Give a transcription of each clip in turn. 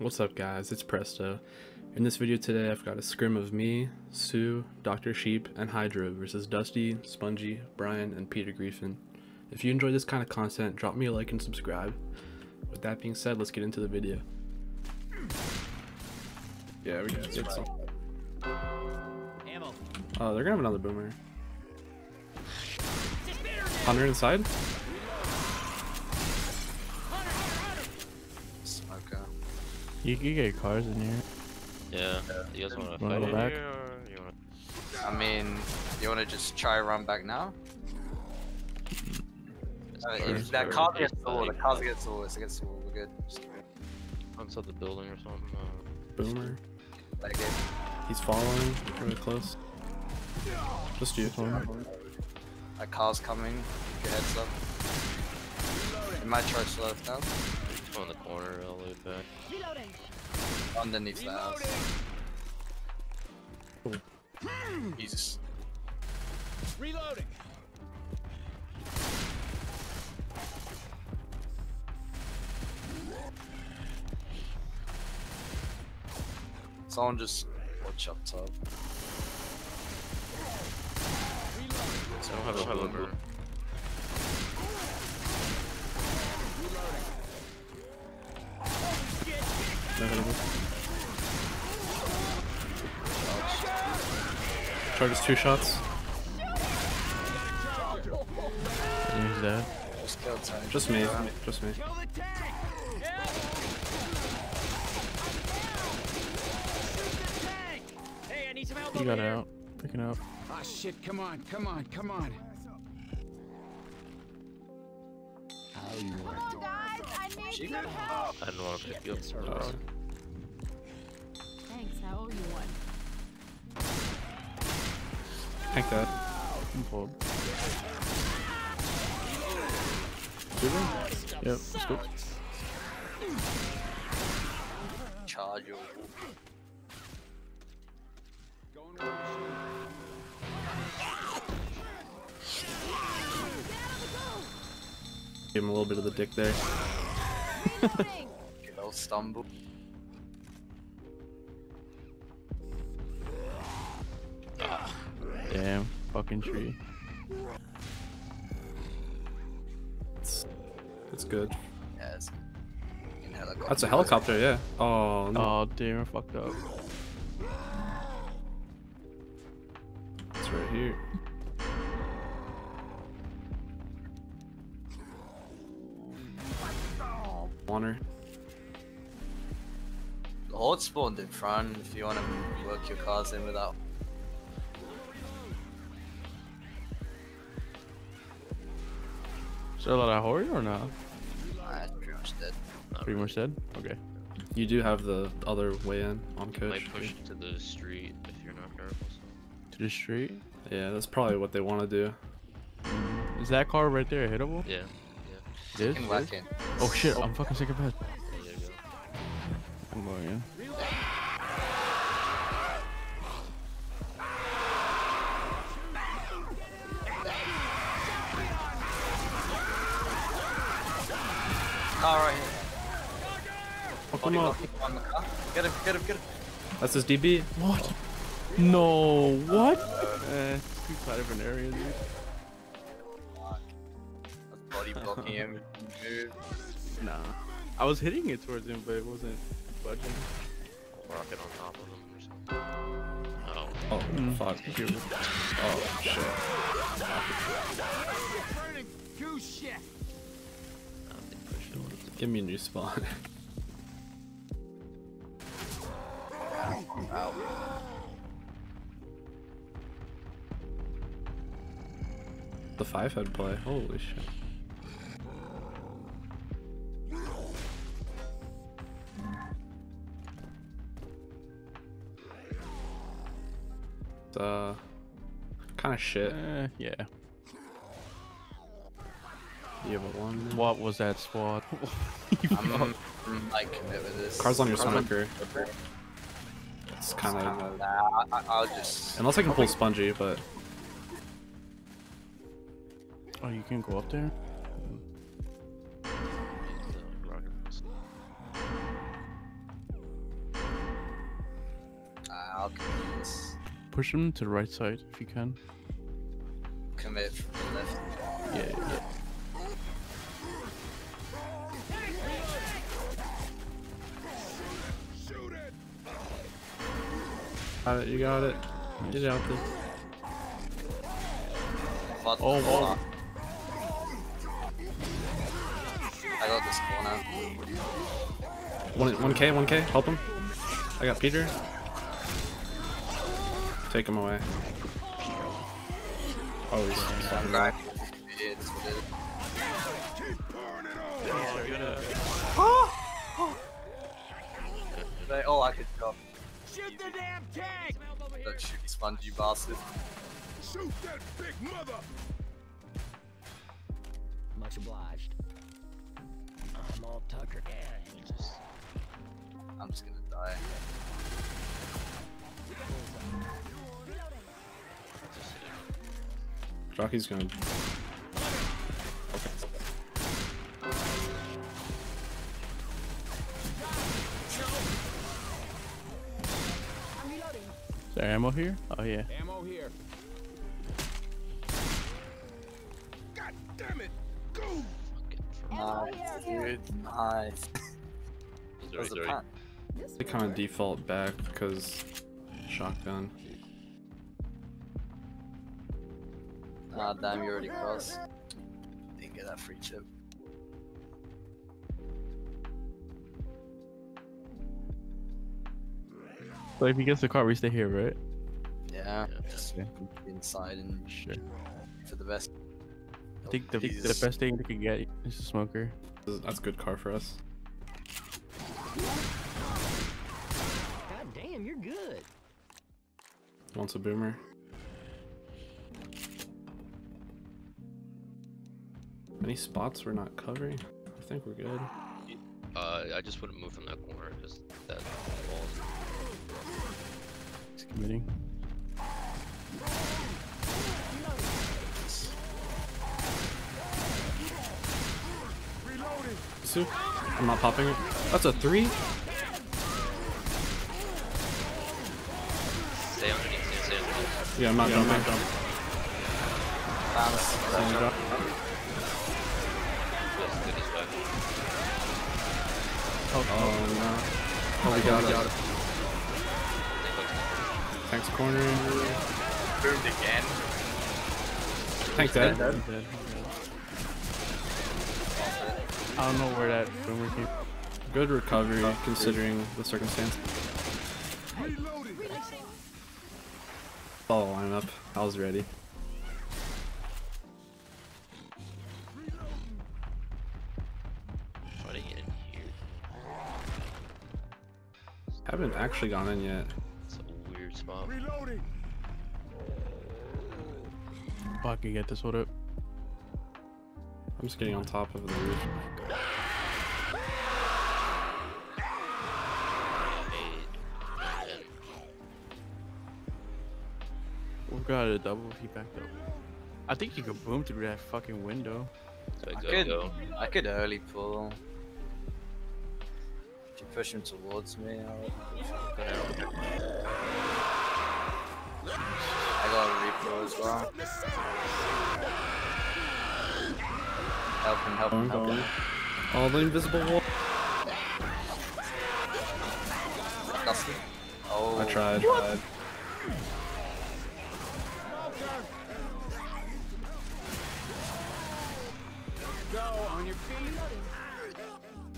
What's up guys, it's Presto. In this video today I've got a scrim of me, Sue, Dr. Sheep, and Hydra versus Dusty, Spongy, Brian, and Peter Griffin. If you enjoy this kind of content, drop me a like and subscribe. With that being said, let's get into the video. Yeah, we can get some. Ammo. Oh, they're gonna have another boomer. Hunter inside? You can get cars in here. Yeah. You guys want to Wanna fight go it back? here, or you want I mean, you want to just try run back now? Uh, if that car gets It's full, the like- car gets full, it's against the wall, we're good. Inside the building or something? Uh, Boomer. play the game. He's following, really close. Just you. That car's coming, get heads up. You might try to slow it down. Go in the corner, all the way back. Underneath the house. Cool. Jesus. Reloading. Someone just watch up top. I don't have a boomer. Charges two shots. And he's dead. Just kill Tony. Just me. Just me. Kill the tank. Yeah. Shoot the tank. Hey, I need some help He got out. Picking up. Ah, shit, come on, come on, come on. Come on, guys, I need She some got- help. I didn't want to pick you up. Thanks, I owe you one. tank that. I'm pulled. Super? Yep, let's go. Charge your Give him a little bit of the dick there. Reloading. little stumble. Damn. Fucking tree. It's, it's good. Yes. In helicopter. That's a helicopter, yeah. Oh, no. Oh, damn. I fucked up. Honor. The horde spawned in front if you want to work your cars in without. Is there a lot of horror or not? Nah, it's pretty much dead. Not Pretty really. much dead? Okay. You do have the other way in on coach. Might push to the street if you're not careful. So. To the street? Yeah, that's probably what they want to do. Is that car right there hittable? Yeah. It is? You can whack in. Oh shit, I'm fucking sick of bed. Yeah. There. I'm going in. Car right here. Oh, Body come on. blocking on the car. Get him, get him, get him. That's his DB. What? No, what? Eh, it's too tight of an area, dude. That's blocking him. Move. Nah. I was hitting it towards him, but it wasn't budging. Rocket on top of them or something. Oh. Oh, Mm. fuck. Oh, shit. burning goose shit. I don't think push it. Give me a new spawn. the five head play. Holy shit. Uh, kind of shit. Eh, yeah. You have a one. What was that squad? I'm, I'm like this. Car's on your Car's smoker. It's kind of Nah, I, I'll just. unless I can pull spongy, but Oh, you can go up there? Use the rocket boost. I'll commit this. Push him to the right side if you can. Commit from the left. Yeah, yeah. Got it, you got it. Get out there. What Oh, the whoa. fuck? I got this corner. One, 1k, 1k, help him. I got Peter. Take him away. Oh, he's I'm right. Yeah, that's what it is. They, oh, I could jump. Shoot the damn tank! That shitty spongy bastard. Shoot that big mother! Much obliged. I'm all Tucker. Yeah, he just. I'm just gonna die. Jockey's gonna. Is there ammo here? Oh yeah. Ammo here. God damn it! Go! Ammo Nice, here. dude. Nice. Is there, There's a. They kind of default back because shotgun. Ah, damn, you already crossed. Didn't get that free chip. So if he gets the car, we stay here, right? Yeah, Yeah. just Yeah. inside and Sure. for the best. I think the, the best thing they could get is a smoker. That's a good car for us. God damn, you're good. Wants a boomer. Any spots we're not covering? I think we're good. uh, I just wouldn't move from that corner because that wall. It's committing. Reloading! Sue? I'm not popping it. That's a three? Stay underneath. Stay underneath. Yeah, I'm not jumping. Bounce. Can you drop? Oh no. Oh, we got it. Thanks, corner. Boomed again. Tank dead. Dead, dead. I don't know where that boomer came. Good recovery considering the circumstance. Reloading! Follow line up. I was ready. I haven't actually gone in yet. It's a weird spot. Reloading! Oh, I can get this. Hold up. I'm just getting on top of the roof. We've got a double if he backed up. I think you could boom through that fucking window. ten. I could, go. I could early pull. If you push him towards me, I'll go down. I got a repo as well. Help him, help him, help him. going. Oh, the invisible wall. Dusty. Oh, I tried. Go on your!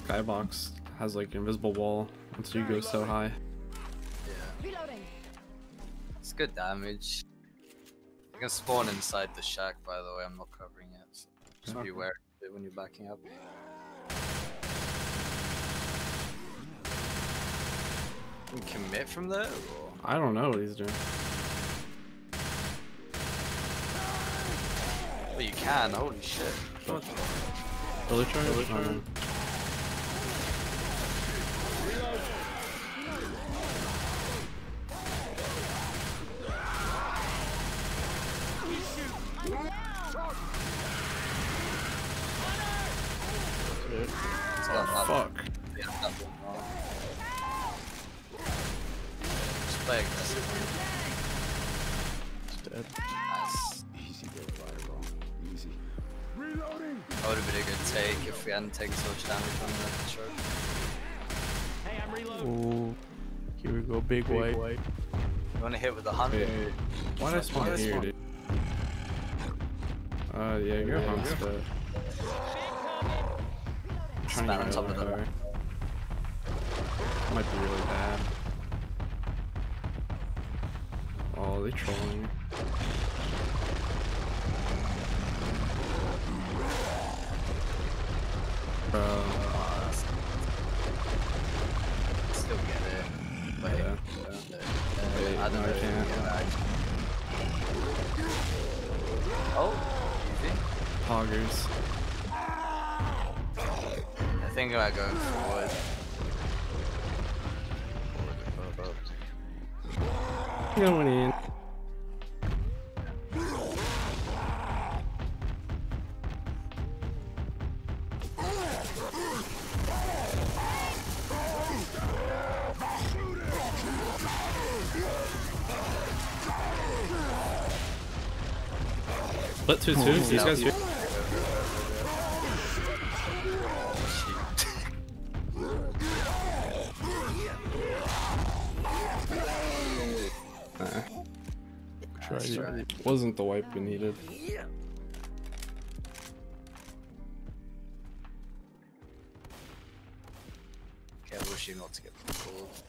Skybox has like invisible wall once you go so high. yeah. Reloading. It's good damage. You can spawn inside the shack, by the way. I'm not covering it. So just Okay. be aware of it when you're backing up. You can commit from there? Or? I don't know what he's doing. Oh, you can. Holy shit. Early charge? No. Would have been a good take if we hadn't taken so much damage on the short. Ooh. Here we go, big, white. You want to hit with the hundred? Wait, why did I spawn here, dude? Uh, yeah, you're home, but. Trying Spat to on top of over the- there. Might be really bad. Oh, they trolling me. Bro, Still get it. Wait. yeah. Uh, Wait, I don't no, know I if we can't. can. Oh, easy. Poggers. I think about going forward. Going in. Split two two. Oh, These guys here. Nah, Try That's it. right. wasn't the wipe we needed. Okay, I wish you not to get pulled.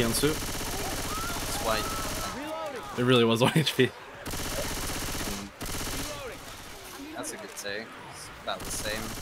Kiansu. it's white. It really was 1 HP. That's a good take. It's about the same.